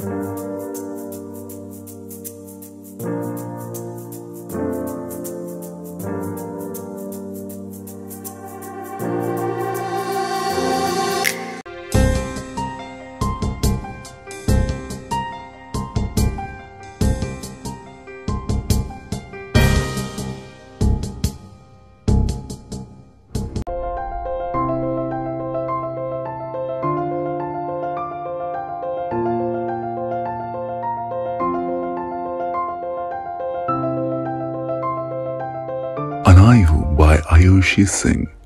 Música By Ayushi Singh.